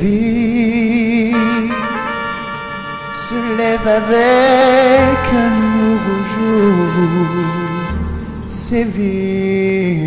vie se lève avec un nouveau jour. vie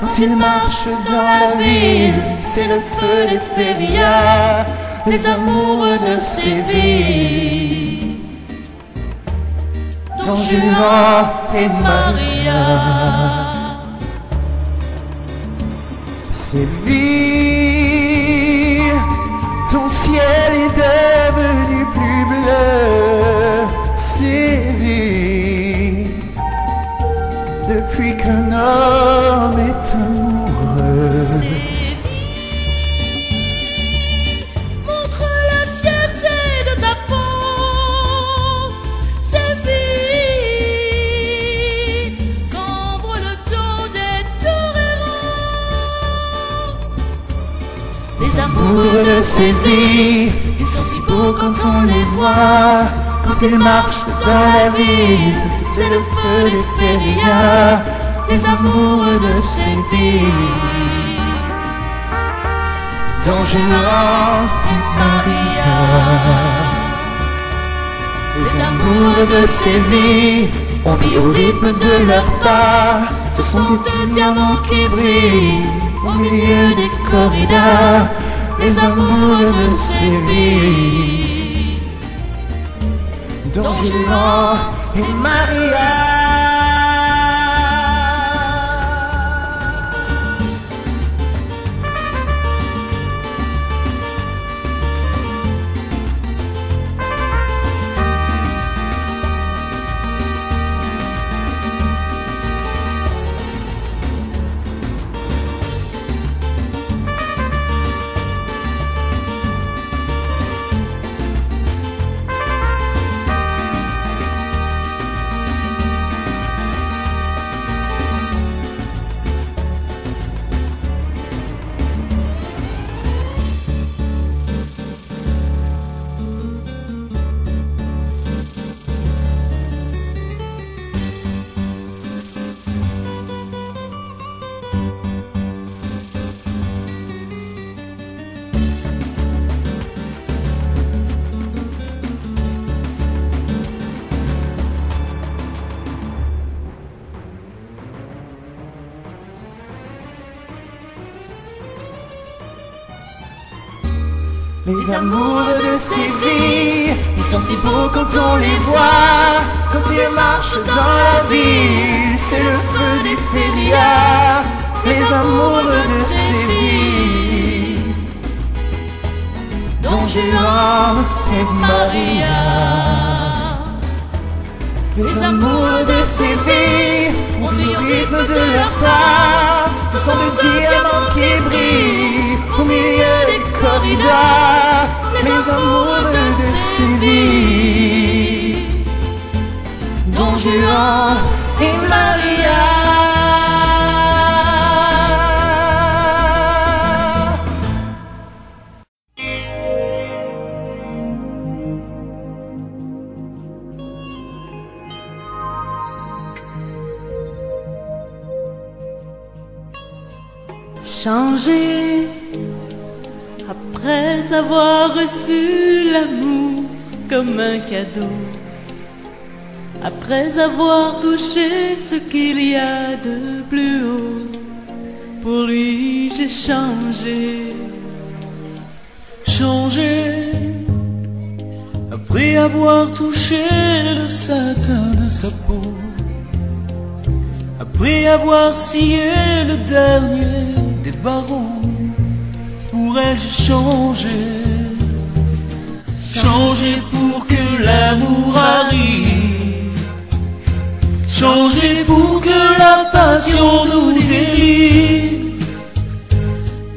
Quand ils marchent dans la ville, c'est le feu des férias. Les amoureux de vies, Don Juan et Maria. vies, ton ciel est devenu plus bleu depuis qu'un homme amoureux de Séville, ils sont si beaux quand on les voit. Quand ils marchent dans la ville, c'est le feu des férias, les amoureux de Séville. Don Juan et Maria. Les amoureux de Séville, on vit au rythme de leurs pas. Ce sont des diamants qui brillent au milieu des corridors. Les amoureux de Séville. Don Juan et Maria. Les amours de ces vies, ils sont si beaux quand on les voit. Quand ils marchent dans la ville, c'est le feu des férias. Les amours de ces vies, Don Juan et Maria. Les amours de ces vies, on vit au rythme de leur pas. Ce sont des diamants qui brillent au milieu des corridors, les amours de Séville, Don Juan et Maria. Changer après avoir reçu l'amour comme un cadeau, après avoir touché ce qu'il y a de plus haut, pour lui j'ai changé, changé, après avoir touché le satin de sa peau, après avoir scié le dernier Pour elle j'ai changé, changé pour que l'amour arrive, changé pour que la passion nous délivre,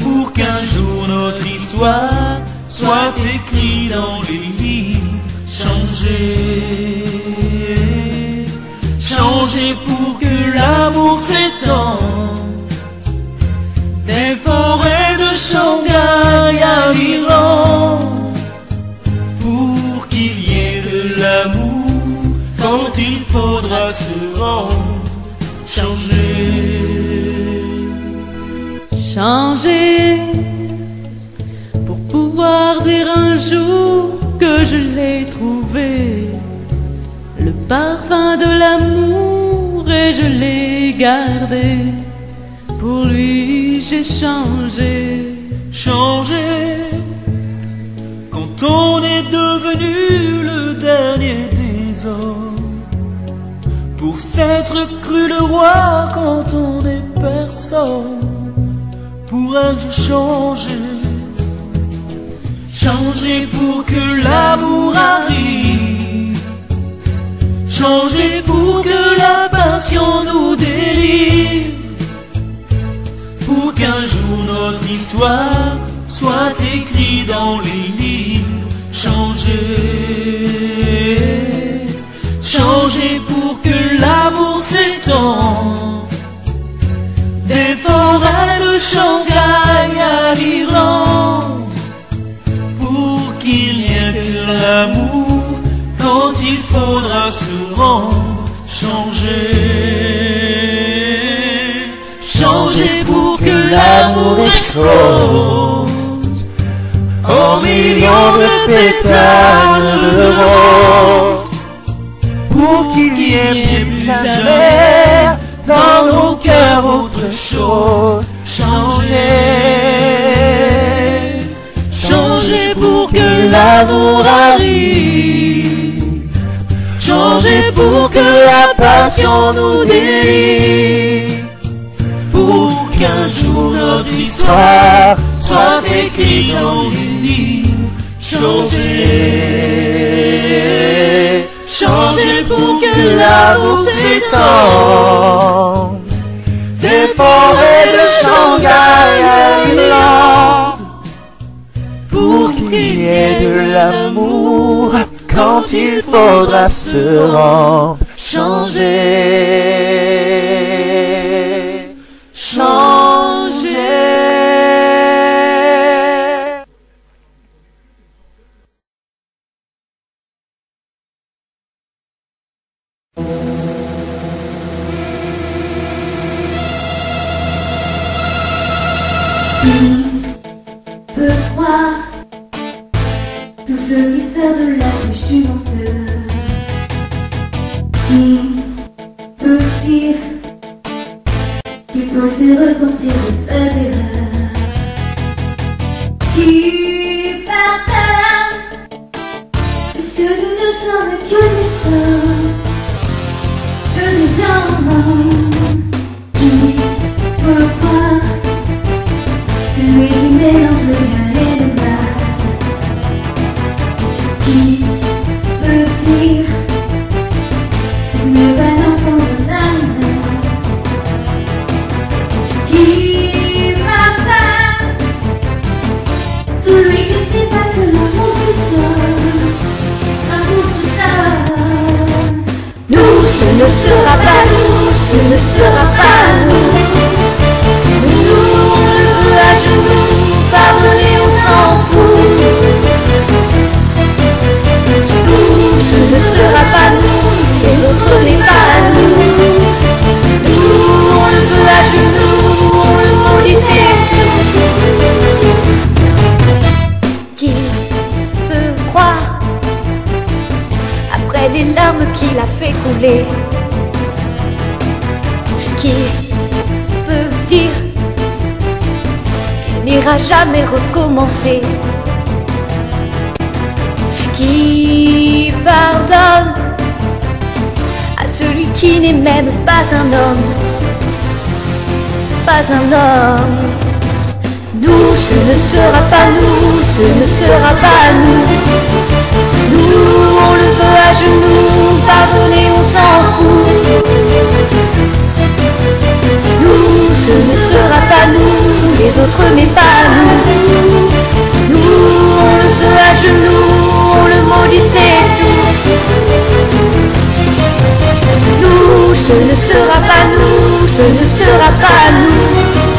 pour qu'un jour notre histoire soit écrite dans les livres, changé, changé pour que l'amour s'étende changer. Changer pour pouvoir dire un jour que je l'ai trouvé. Le parfum de l'amour et je l'ai gardé. Pour lui j'ai changé. Changé. Quand on est devenu le dernier s'être cru le roi quand on n'est personne. Pour elle j'ai changé changé pour que l'amour arrive. Changé pour que la passion nous délivre pour qu'un jour notre histoire soit écrite dans les livres. Changer, changer Des forêts de Shanghai à l'Irlande, pour qu'il n'y ait que l'amour quand il faudra se rendre. Changer, changer pour que l'amour explose. En millions de pétales de rose Pour qu'il n'y ait plus jamais dans nos cœurs autre chose. changer, changer pour que l'amour arrive, changer pour que la passion nous délivre, pour qu'un jour notre histoire soit écrite dans les livres, changer, changer pour que l'amour s'étende. Des forêts de Shanghai à l'Irlande Pour qu'il y ait de l'amour quand il faudra se rendre. Changer, peut Qui qui peut dire qu'il n'ira jamais recommencer? Qui pardonne à celui qui n'est même pas un homme? Pas un homme. Nous, ce ne sera pas nous, ce ne sera pas nous. Nous, on le veut à genoux, pardonner, on s'en fout. Nous, ce ne sera pas nous, les autres mais pas nous. Nous, on le veut à genoux, on le maudit, c'est tout. Nous, ce ne sera pas nous, ce ne sera pas nous.